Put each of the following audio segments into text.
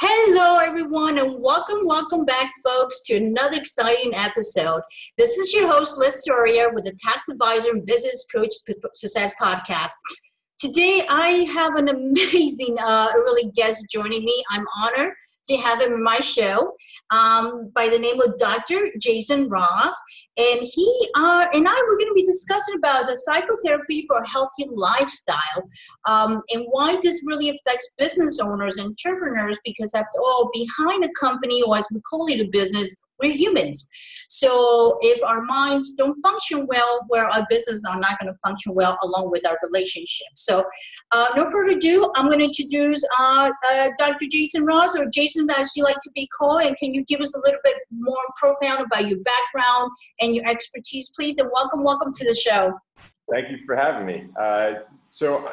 Hello, everyone, and welcome, welcome back, folks, to another exciting episode. This is your host, Liz Soria, with the Tax Advisor and Business Coach Success Podcast. Today, I have an amazing, uh, really guest joining me. I'm honored to have him in my show um, by the name of Dr. Jason Ross. And he uh, and I were going to be discussing about the psychotherapy for a healthy lifestyle um, and why this really affects business owners and entrepreneurs because after all, behind a company or as we call it a business, we're humans. So if our minds don't function well, well, our business are not going to function well along with our relationships. So uh, no further ado, I'm going to introduce uh, uh, Dr. Jason Ross, or Jason as you like to be called. And can you give us a little bit more profound about your background and your expertise, please? And welcome, welcome to the show. Thank you for having me. Uh, so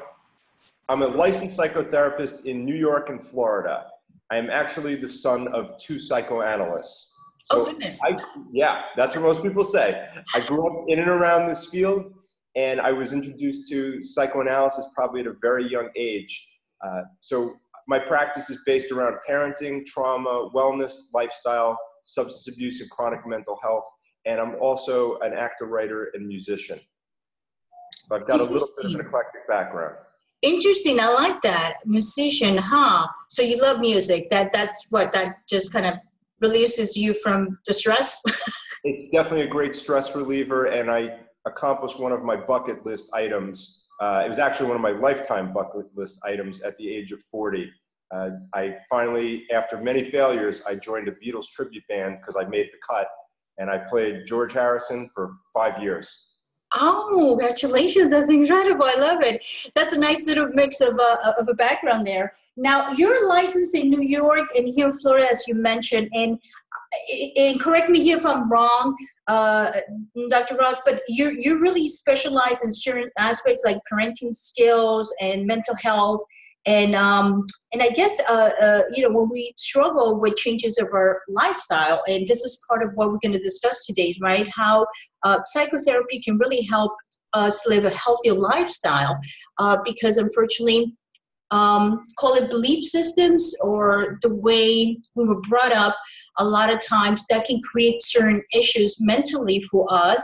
I'm a licensed psychotherapist in New York and Florida. I am actually the son of two psychoanalysts. Oh, so oh, goodness. I, yeah, that's what most people say. I grew up in and around this field, and I was introduced to psychoanalysis probably at a very young age. Uh, so my practice is based around parenting, trauma, wellness, lifestyle, substance abuse, and chronic mental health. And I'm also an actor, writer, and musician. So I've got a little bit of an eclectic background. Interesting. I like that. Musician, huh? So you love music. That that's what that just kind of releases you from the stress? it's definitely a great stress reliever, and I accomplished one of my bucket list items. Uh, it was actually one of my lifetime bucket list items at the age of 40. Uh, I finally, after many failures, I joined a Beatles tribute band because I made the cut, and I played George Harrison for five years. Oh, congratulations. That's incredible. I love it. That's a nice little mix of a, of a background there. Now, you're licensed in New York and here in Florida, as you mentioned, and, and correct me here if I'm wrong, uh, Dr. Ross, but you you really specialize in certain aspects like parenting skills and mental health. And um, and I guess uh, uh, you know when we struggle with changes of our lifestyle, and this is part of what we're going to discuss today, right? How uh, psychotherapy can really help us live a healthier lifestyle, uh, because unfortunately, um, call it belief systems or the way we were brought up a lot of times that can create certain issues mentally for us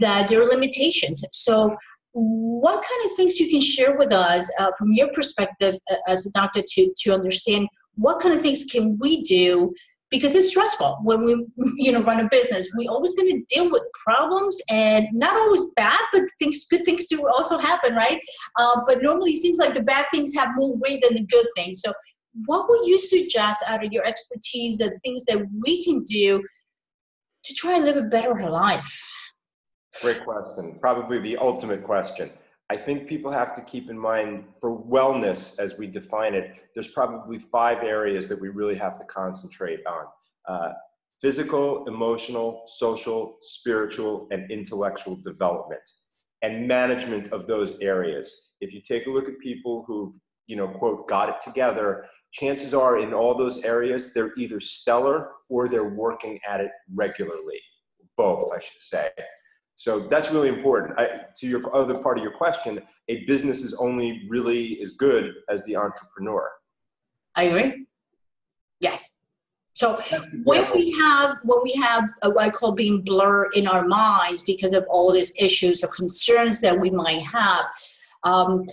that there are limitations so what kind of things you can share with us uh, from your perspective uh, as a doctor to, to understand what kind of things can we do? Because it's stressful when we you know run a business. We always going to deal with problems and not always bad but things good things do also happen right? Uh, but normally it seems like the bad things have more weight than the good things. So what would you suggest out of your expertise the things that we can do to try and live a better life great question probably the ultimate question I think people have to keep in mind for wellness, as we define it, there's probably five areas that we really have to concentrate on uh, physical, emotional, social, spiritual, and intellectual development, and management of those areas. If you take a look at people who've, you know, quote, got it together, chances are in all those areas, they're either stellar or they're working at it regularly. Both, I should say. So that's really important. I, to your other part of your question, a business is only really as good as the entrepreneur. I agree. Yes. So when we have when we have what I call being blurred in our minds because of all these issues or concerns that we might have, um,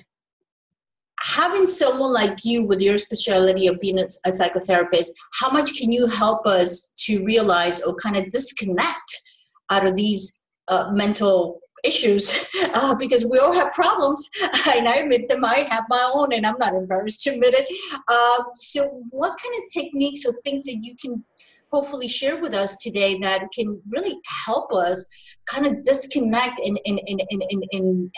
having someone like you with your specialty of being a, a psychotherapist, how much can you help us to realize or kind of disconnect out of these uh, mental issues uh, because we all have problems. And i admit them i have my own and i'm not embarrassed to admit it. Um, so what kind of techniques or things that you can hopefully share with us today that can really help us kind of disconnect and, and, and, and, and, and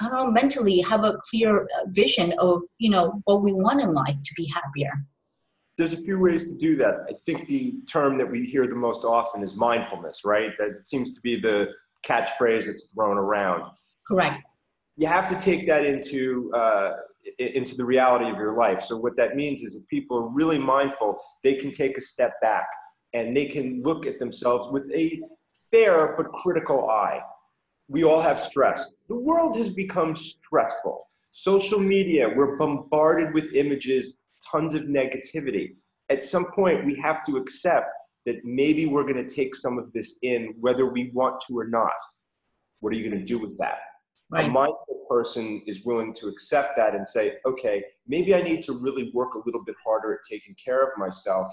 i don't know mentally have a clear uh, vision of you know what we want in life to be happier there's a few ways to do that. I think the term that we hear the most often is mindfulness, right? That seems to be the catchphrase that's thrown around. Correct. You have to take that into uh, into the reality of your life. So what that means is if people are really mindful, they can take a step back and they can look at themselves with a fair but critical eye. We all have stress. The world has become stressful. Social media, we're bombarded with images tons of negativity. at some point we have to accept that maybe we're going to take some of this in whether we want to or not. What are you going to do with that? Right. A mindful person is willing to accept that and say, okay, maybe I need to really work a little bit harder at taking care of myself.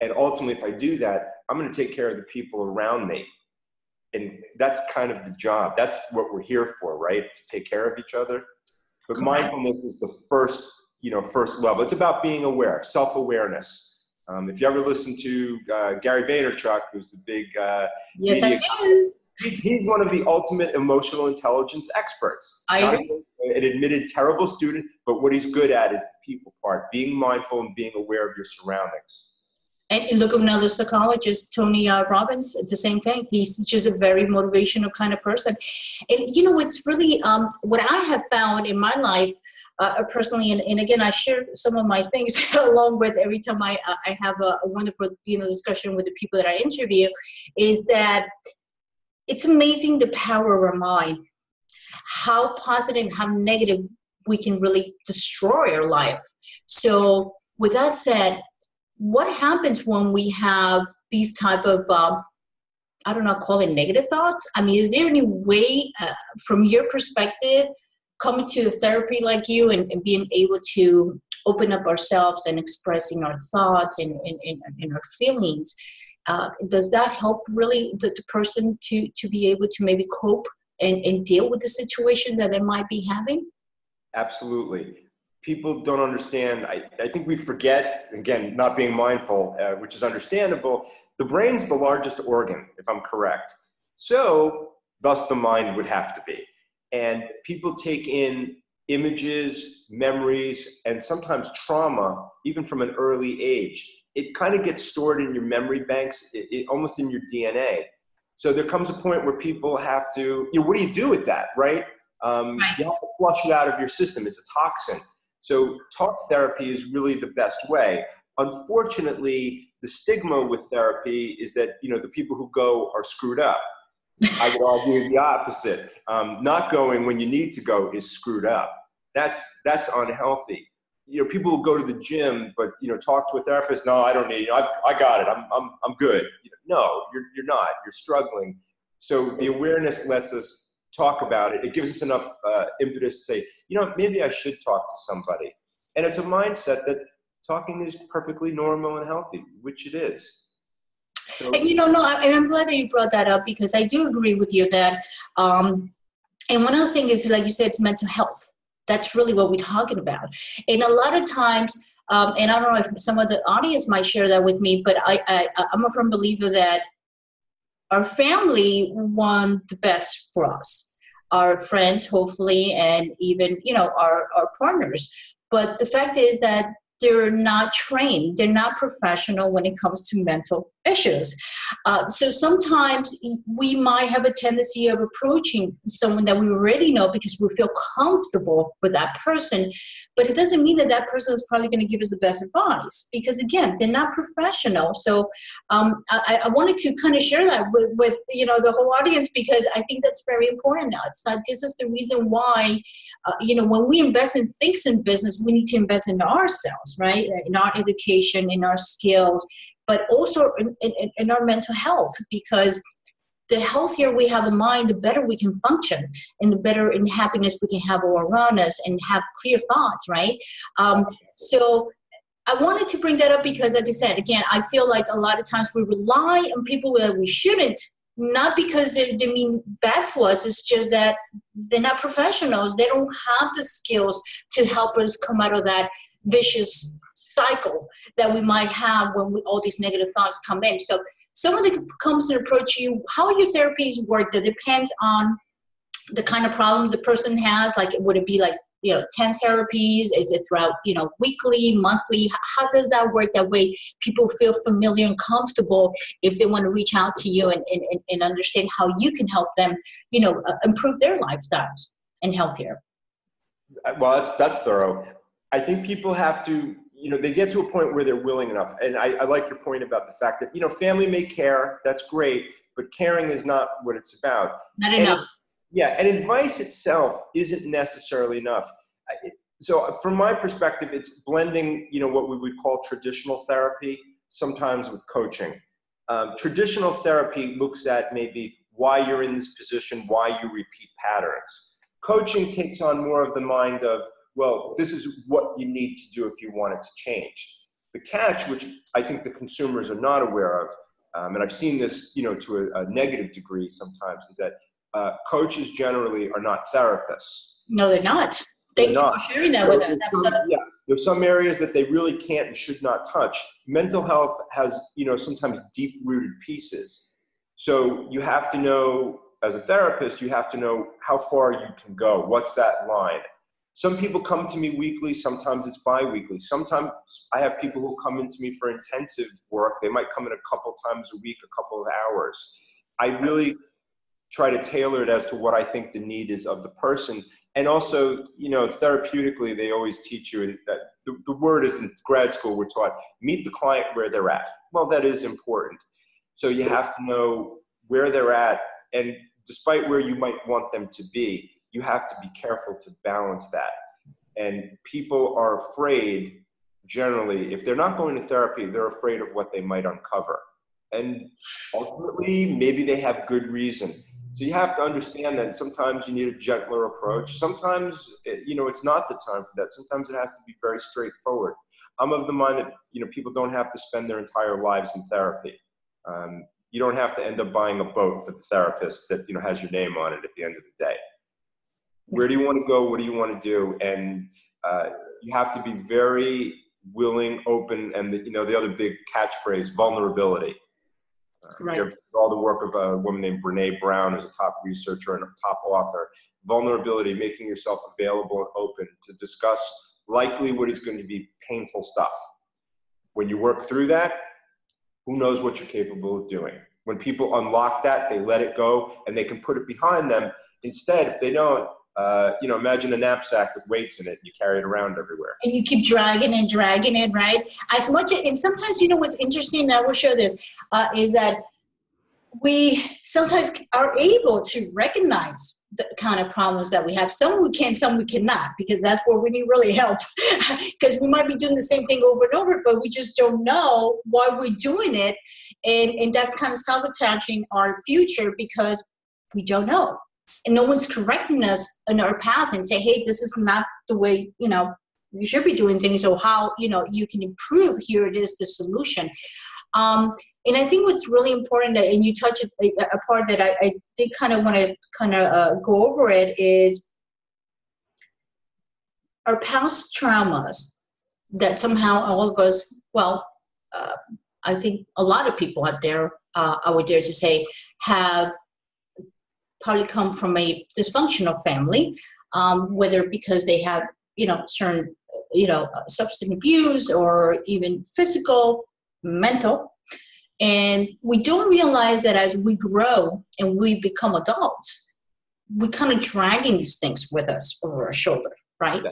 And ultimately, if I do that, I'm going to take care of the people around me. And that's kind of the job. That's what we're here for, right? To take care of each other. But mindfulness is the first, you know, first level. It's about being aware, self-awareness. Um, if you ever listen to uh, Gary Vaynerchuk, who's the big uh, yes, I do. He's, he's one of the ultimate emotional intelligence experts. I agree. An admitted terrible student, but what he's good at is the people part, being mindful and being aware of your surroundings. And look at another psychologist, Tony uh, Robbins, it's the same thing. He's just a very motivational kind of person. And you know, it's really um, what I have found in my life uh, personally, and, and, again, I share some of my things along with every time I, uh, I have a, a, wonderful you know discussion with the people that I interview, is that it's amazing the power of our mind, how positive, how negative we can really destroy our life. So, with that said, what happens when we have these type of uh, I don't know, call it negative thoughts. I mean, is there any way, uh, from your perspective, coming to therapy like you and, and, being able to open up ourselves and expressing our thoughts and, and, and, and our feelings, uh, does that help really the, the, person to to be able to maybe cope and, and deal with the situation that they might be having? Absolutely. People don't understand i, I think we forget again not being mindful uh, which is understandable the brain's the largest organ if i'm correct. So thus the mind would have to be and people take in images memories and sometimes trauma even from an early age it kind of gets stored in your memory banks, it, it, almost in your DNA. So there comes a point where people have to, you know, what do you do with that, right? Um, right. You have to flush it out of your system. It's a toxin. So talk therapy is really the best way. Unfortunately, the stigma with therapy is that you know the people who go are screwed up. I would argue the opposite. Um, not going when you need to go is screwed up. That's that's unhealthy you know, people will go to the gym, but you know, talk to a therapist. No, I don't need. You know, I've, I got it. I'm, I'm, I'm good. You know, no, you're, you're not. You're struggling. So the awareness lets us talk about it. It gives us enough uh, impetus to say, you know, maybe I should talk to somebody. And it's a mindset that talking is perfectly normal and healthy, which it is. So, and you know, no, and I'm glad that you brought that up because I do agree with you that, um, and one other thing is, like you said, it's mental health that's really what we're talking about. And a lot of times, um, and I don't know if some of the audience might share that with me, but I, I, I'm a firm believer that our family want the best for us, our friends, hopefully, and even you know our our partners. But the fact is that they're not trained, they're not professional when it comes to mental issues. Uh, so sometimes we might have a tendency of approaching someone that we already know because we feel comfortable with that person, but it doesn't mean that that person is probably going to give us the best advice because again, they're not professional. So um, I, I, wanted to kind of share that with, with you know the whole audience because I think that's very important. Now, it's not. This is the reason why uh, you know when we invest in things in business, we need to invest in ourselves, right? In our education, in our skills but also in, in, in our mental health because the healthier we have a mind, the better we can function, and the better in happiness we can have all around us and have clear thoughts, right? Um, so I wanted to bring that up because, like I said, again, I feel like a lot of times we rely on people that we shouldn't, not because they, they mean bad for us, it's just that they're not professionals. They don't have the skills to help us come out of that vicious cycle that we might have when we, all these negative thoughts come in. So someone that comes and approach you, how your therapies work, that depends on the kind of problem the person has. Like, would it be like, you know, 10 therapies? Is it throughout, you know, weekly, monthly? How does that work? That way people feel familiar and comfortable if they want to reach out to you and, and, and understand how you can help them, you know, uh, improve their lifestyles and healthier. Well, that's, that's thorough. I think people have to you know, they get to a point where they're willing enough. And I, I, like your point about the fact that, you know, family may care, that's great, but caring is not what it's about. Not and enough. yeah, and advice itself isn't necessarily enough. so from my perspective, it's blending, you know, what we would call traditional therapy, sometimes with coaching. Um, traditional therapy looks at maybe why you're in this position, why you repeat patterns. Coaching takes on more of the mind of, well, this is what you need to do if you want it to change. The catch, which I think the consumers are not aware of, um, and I've seen this, you know, to a, a negative degree sometimes, is that uh, coaches generally are not therapists. No, they're not. Thank they're you not. for sharing that with us. Some, yeah, there's some areas that they really can't and should not touch. Mental health has, you know, sometimes deep-rooted pieces. So you have to know, as a therapist, you have to know how far you can go. What's that line? Some people come to me weekly, sometimes it's bi-weekly. Sometimes I have people who come into me for intensive work. They might come in a couple times a week, a couple of hours. I really try to tailor it as to what I think the need is of the person. And also, you know, therapeutically, they always teach you that the, the word is in grad school, we're taught meet the client where they're at. Well, that is important. So you have to know where they're at. And despite where you might want them to be, you have to be careful to balance that. And people are afraid, generally, if they're not going to therapy, they're afraid of what they might uncover. And ultimately, maybe they have good reason. So you have to understand that sometimes you need a gentler approach. Sometimes, you know, it's not the time for that. Sometimes it has to be very straightforward. I'm of the mind that, you know, people don't have to spend their entire lives in therapy. Um, you don't have to end up buying a boat for the therapist that, you know, has your name on it at the end of the day where do you want to go? What do you want to do? And uh, you have to be very willing open and the, you know the other big catchphrase vulnerability. Uh, right. all the work of a woman named Brené Brown who's a top researcher and a top author. Vulnerability making yourself available and open to discuss likely what is going to be painful stuff. When you work through that who knows what you're capable of doing. When people unlock that they let it go and they can put it behind them. Instead if they don't uh, you know, imagine a knapsack with weights in it. and You carry it around everywhere. And you keep dragging and dragging it, right? As much, and sometimes, you know, what's interesting, and I will show this, uh, is that we sometimes are able to recognize the kind of problems that we have. Some we can, some we cannot, because that's where we need really help. because we might be doing the same thing over and over, but we just don't know why we're doing it. And, and that's kind of sabotaging our future because we don't know and no one's correcting us in our path and say hey this is not the way you know you should be doing things or how you know you can improve. Here it is the solution. Um, and i think what's really important and you touch a, a part that i, I did kind of want to kind of uh, go over it is our past traumas that somehow all of us well uh, i think a lot of people out there uh, i would dare to say have probably come from a dysfunctional family, um, whether because they have, you know, certain, you know, substance abuse or even physical, mental. And we don't realize that as we grow and we become adults, we kind of dragging these things with us over our shoulder, right?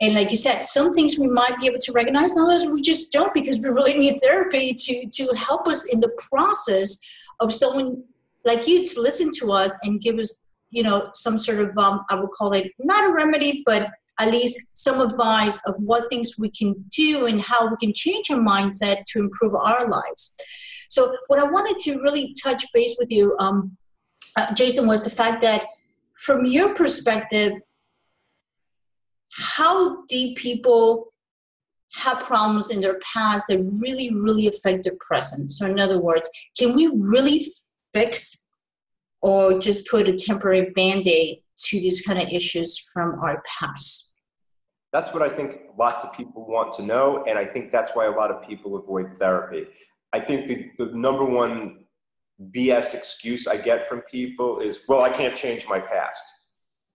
And like you said, some things we might be able to recognize, others we just don't because we really need therapy to to help us in the process of someone like you to listen to us and give us you know some sort of um, i would call it not a remedy but at least some advice of what things we can do and how we can change our mindset to improve our lives. So what i wanted to really touch base with you um, uh, jason was the fact that from your perspective how do people have problems in their past that really really affect their present? So in other words can we really fix or just put a temporary band-aid to these kind of issues from our past? That's what i think lots of people want to know and i think that's why a lot of people avoid therapy. I think the, the number one bs excuse i get from people is well i can't change my past.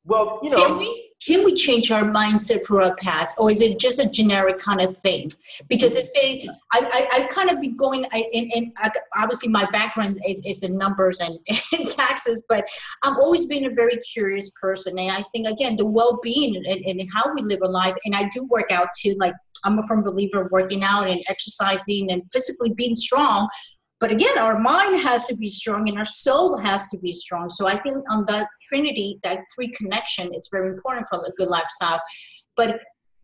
Well you know can we can we change our mindset for our past or is it just a generic kind of thing? Because say i i, I kind of be going I, and, and obviously my background is, is in numbers and, and, taxes but i've always been a very curious person and i think again the well-being and, and how we live a life and i do work out too like i'm a firm believer working out and exercising and physically being strong but again, our mind has to be strong and our soul has to be strong. So I think on that trinity, that three connection, it's very important for a good lifestyle. But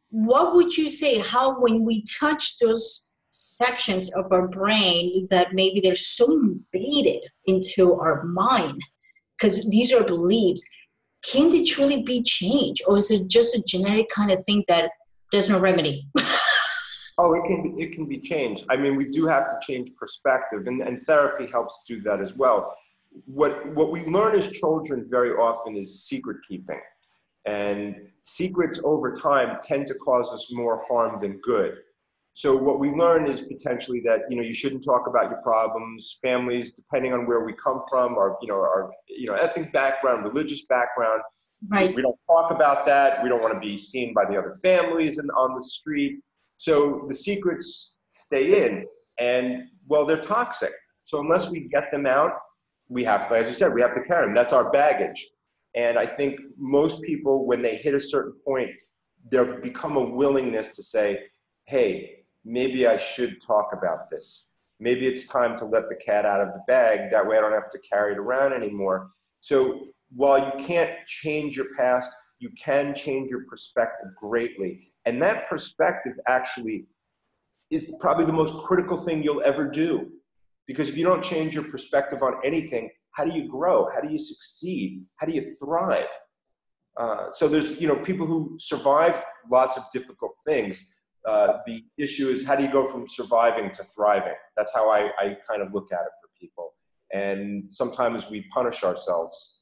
what would you say how when we touch those sections of our brain that maybe they're so embedded into our mind because these are beliefs can they truly be changed or is it just a genetic kind of thing that there's no remedy oh it can be, it can be changed i mean we do have to change perspective and, and therapy helps do that as well what what we learn as children very often is secret keeping and secrets over time tend to cause us more harm than good. So what we learn is potentially that you know you shouldn't talk about your problems. Families, depending on where we come from, our you know our you know ethnic background, religious background, right? We don't talk about that. We don't want to be seen by the other families and on the street. So the secrets stay in, and well, they're toxic. So unless we get them out, we have, to, as you said, we have to carry them. That's our baggage. And I think most people, when they hit a certain point, there become a willingness to say, hey, maybe I should talk about this. Maybe it's time to let the cat out of the bag. That way I don't have to carry it around anymore. So while you can't change your past, you can change your perspective greatly. And that perspective actually is probably the most critical thing you'll ever do. Because if you don't change your perspective on anything, how do you grow? How do you succeed? How do you thrive? Uh, so there's you know people who survive lots of difficult things. Uh, the issue is how do you go from surviving to thriving? That's how I, I kind of look at it for people. And sometimes we punish ourselves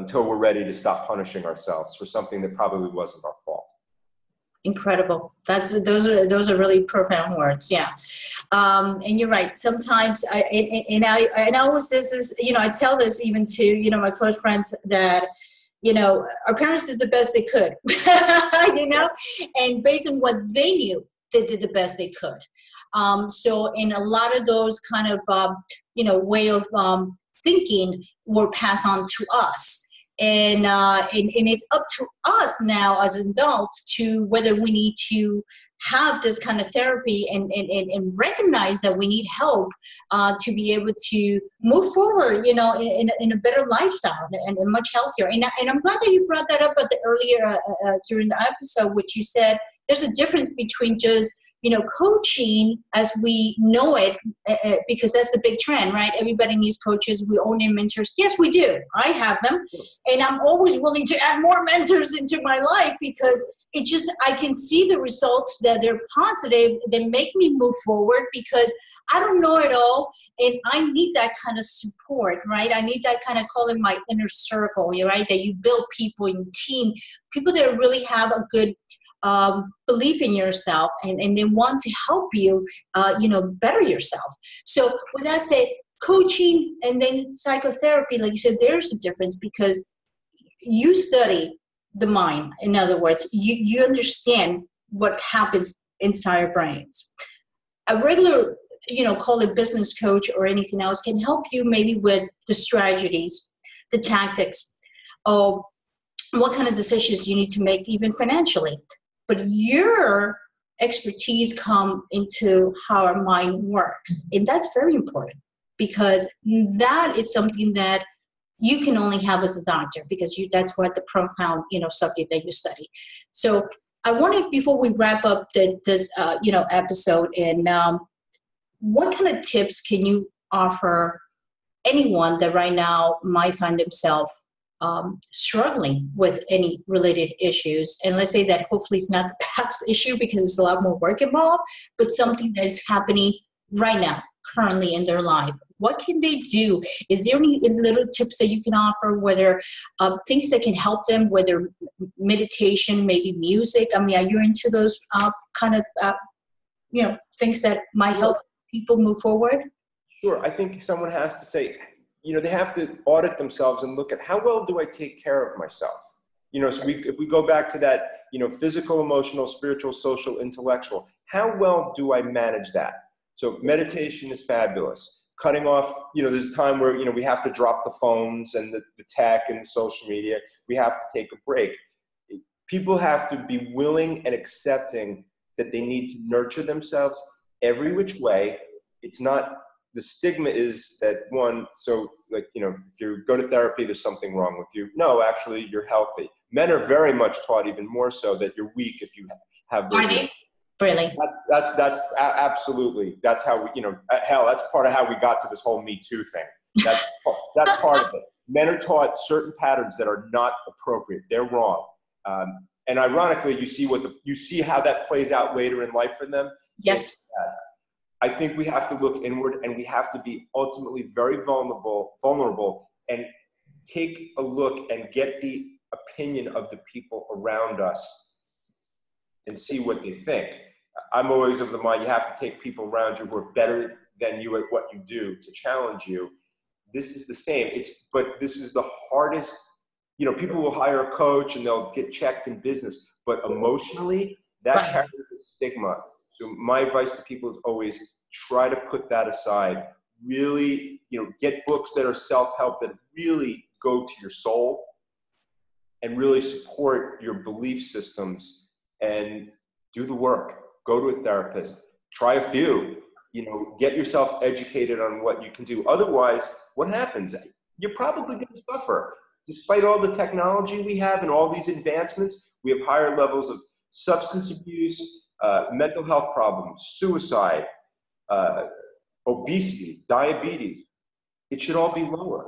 until we're ready to stop punishing ourselves for something that probably wasn't our fault. Incredible. That's those are those are really profound words yeah. Um, and you're right sometimes i and, i and i always this is you know i tell this even to you know my close friends that you know our parents did the best they could you know? And based on what they knew they did the best they could. Um, so in a lot of those kind of um, you know way of um, thinking were passed on to us and, uh, and, and it's up to us now as adults to whether we need to have this kind of therapy and, and, and, recognize that we need help uh, to be able to move forward, you know, in, in a better lifestyle and, and much healthier. And, and I'm glad that you brought that up at the earlier uh, uh during the episode, which you said there's a difference between just you know coaching as we know it uh, because that's the big trend right? Everybody needs coaches. We all need mentors. Yes we do. I have them. And i'm always willing to add more mentors into my life because it just i can see the results that they're positive they make me move forward because I don't know it all, and I need that kind of support, right? I need that kind of call in my inner circle, right? That you build people in team, people that really have a good um, believe in yourself and, and they want to help you, uh, you know, better yourself. So with that said, coaching and then psychotherapy, like you said, there's a difference because you study the mind. In other words, you, you understand what happens inside our brains. A regular, you know, call it business coach or anything else can help you maybe with the strategies, the tactics, of what kind of decisions you need to make even financially but your expertise come into how our mind works and that's very important because that is something that you can only have as a doctor because you that's what the profound you know subject that you study. So i wanted before we wrap up the, this uh, you know episode and um, what kind of tips can you offer anyone that right now might find themselves um, struggling with any related issues. And let's say that hopefully it's not the past issue because it's a lot more work involved, but something that is happening right now, currently in their life. What can they do? Is there any little tips that you can offer, whether um, things that can help them, whether meditation, maybe music? I mean, are you into those uh, kind of, uh, you know, things that might help people move forward? Sure. I think someone has to say, you know, they have to audit themselves and look at how well do I take care of myself? You know, so we, if we go back to that, you know, physical, emotional, spiritual, social, intellectual, how well do I manage that? So meditation is fabulous. Cutting off, you know, there's a time where, you know, we have to drop the phones and the, the tech and the social media. We have to take a break. People have to be willing and accepting that they need to nurture themselves every which way. It's not the stigma is that one, so like, you know, if you go to therapy, there's something wrong with you. No, actually, you're healthy. Men are very much taught even more so that you're weak if you have those. Are they? Really? That's that's that's absolutely that's how we you know uh, hell that's part of how we got to this whole Me Too thing. That's that's part of it. Men are taught certain patterns that are not appropriate. They're wrong. Um, and ironically, you see what the you see how that plays out later in life for them. Yes. I think we have to look inward and we have to be ultimately very vulnerable, vulnerable, and take a look and get the opinion of the people around us and see what they think. I'm always of the mind you have to take people around you who are better than you at what you do to challenge you. This is the same. It's but this is the hardest. You know, people will hire a coach and they'll get checked in business, but emotionally, that right. carries a stigma. So my advice to people is always try to put that aside. Really, you know, get books that are self-help that really go to your soul and really support your belief systems and do the work. Go to a therapist. Try a few. You know, get yourself educated on what you can do. Otherwise, what happens? You're probably going to suffer. Despite all the technology we have and all these advancements, we have higher levels of substance abuse, uh, mental health problems, suicide, uh, obesity, diabetes. It should all be lower,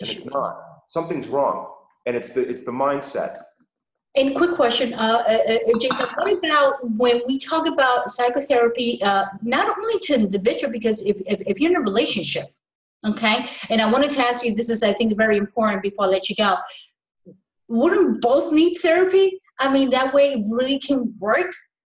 and it's not. Something's wrong, and it's the it's the mindset. And quick question, uh, uh, uh, Jacob, what about when we talk about psychotherapy, uh, not only to individual, because if, if, if, you're in a relationship, okay, and I wanted to ask you, this is, I think, very important before I let you go. Wouldn't both need therapy? I mean, that way it really can work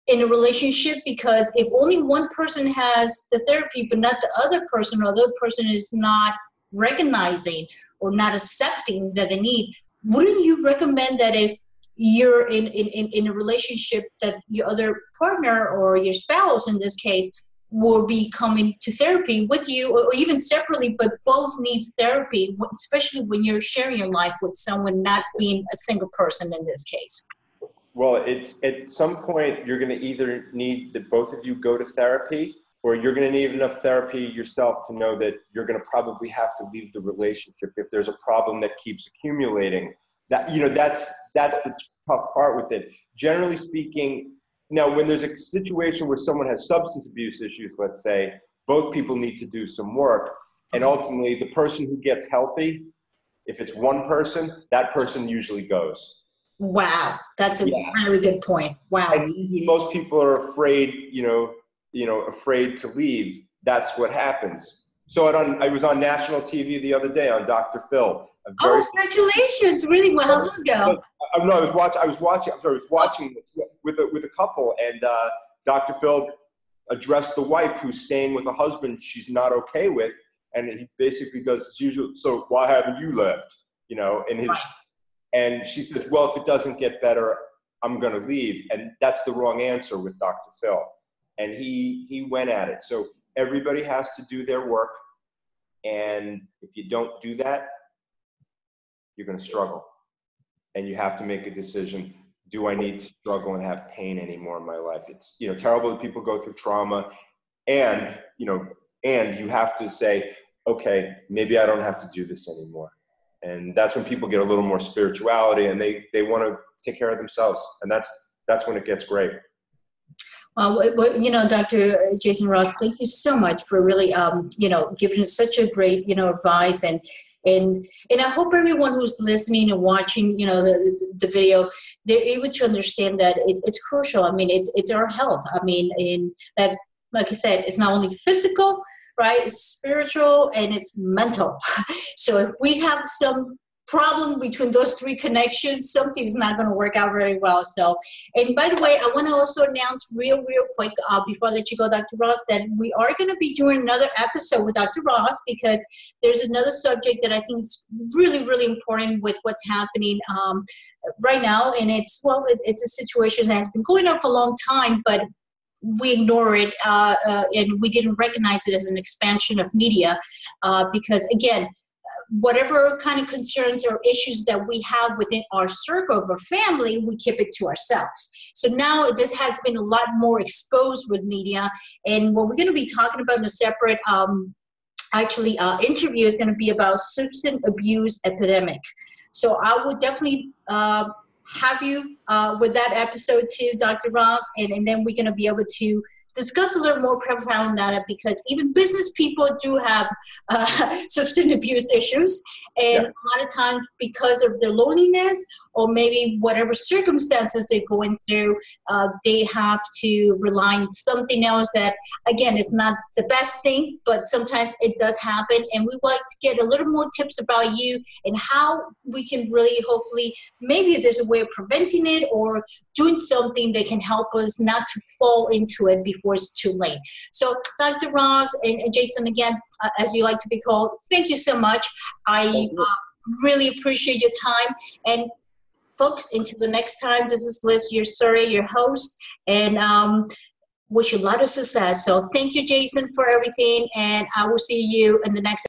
in a relationship because if only one person has the therapy but not the other person or the other person is not recognizing or not accepting that they need wouldn't you recommend that if you're in, in, in a relationship that your other partner or your spouse in this case will be coming to therapy with you or even separately but both need therapy especially when you're sharing your life with someone not being a single person in this case well, it's at some point you're going to either need that both of you go to therapy, or you're going to need enough therapy yourself to know that you're going to probably have to leave the relationship if there's a problem that keeps accumulating. That you know, that's that's the tough part with it. Generally speaking, now when there's a situation where someone has substance abuse issues, let's say, both people need to do some work, and ultimately the person who gets healthy, if it's one person, that person usually goes Wow, that's a yeah. very good point. Wow. And most people are afraid, you know, you know, afraid to leave. That's what happens. So on, I was on national TV the other day on Dr. Phil. Oh, congratulations! Really well ago. I, no, I was watching. I was watching. I was watching this with a, with a couple, and uh, Dr. Phil addressed the wife who's staying with a husband she's not okay with, and he basically does his usual. So why haven't you left? You know, in his and she says, well, if it doesn't get better, I'm going to leave. And that's the wrong answer with Dr. Phil. And he, he went at it. So everybody has to do their work. And if you don't do that, you're going to struggle. And you have to make a decision. Do I need to struggle and have pain anymore in my life? It's, you know, terrible that people go through trauma and, you know, and you have to say, okay, maybe I don't have to do this anymore and that's when people get a little more spirituality and they they want to take care of themselves and that's that's when it gets great well, you know, Dr. Jason Ross, thank you so much for really, um, you know, giving such a great, you know, advice and and and I hope everyone who's listening and watching, you know, the the video, they're able to understand that it, it's crucial. I mean, it's it's our health. I mean, in that, like I said, it's not only physical, right? It's spiritual and it's mental. so if we have some problem between those three connections, something's not going to work out very well. So, and by the way, I want to also announce real, real quick uh, before I let you go, Dr. Ross, that we are going to be doing another episode with Dr. Ross because there's another subject that I think is really, really important with what's happening um, right now. And it's, well, it's a situation that has been going on for a long time, but we ignore it uh, uh, and we didn't recognize it as an expansion of media uh, because again whatever kind of concerns or issues that we have within our circle of our family we keep it to ourselves. So now this has been a lot more exposed with media and what we're going to be talking about in a separate um, actually uh, interview is going to be about substance abuse epidemic. So i would definitely uh, have you uh, with that episode too, Dr. Ross, and, and then we're going to be able to discuss a little more profound that because even business people do have uh, substance abuse issues and yes. a lot of times because of their loneliness or maybe whatever circumstances they're going through uh, they have to rely on something else that again is not the best thing but sometimes it does happen. And we like to get a little more tips about you and how we can really hopefully maybe if there's a way of preventing it or doing something that can help us not to fall into it before it's too late. So dr ross and, and jason again uh, as you like to be called thank you so much. I uh, really appreciate your time. And folks, until the next time, this is Liz, Soria, your host, and um, wish you a lot of success. So thank you, Jason, for everything, and I will see you in the next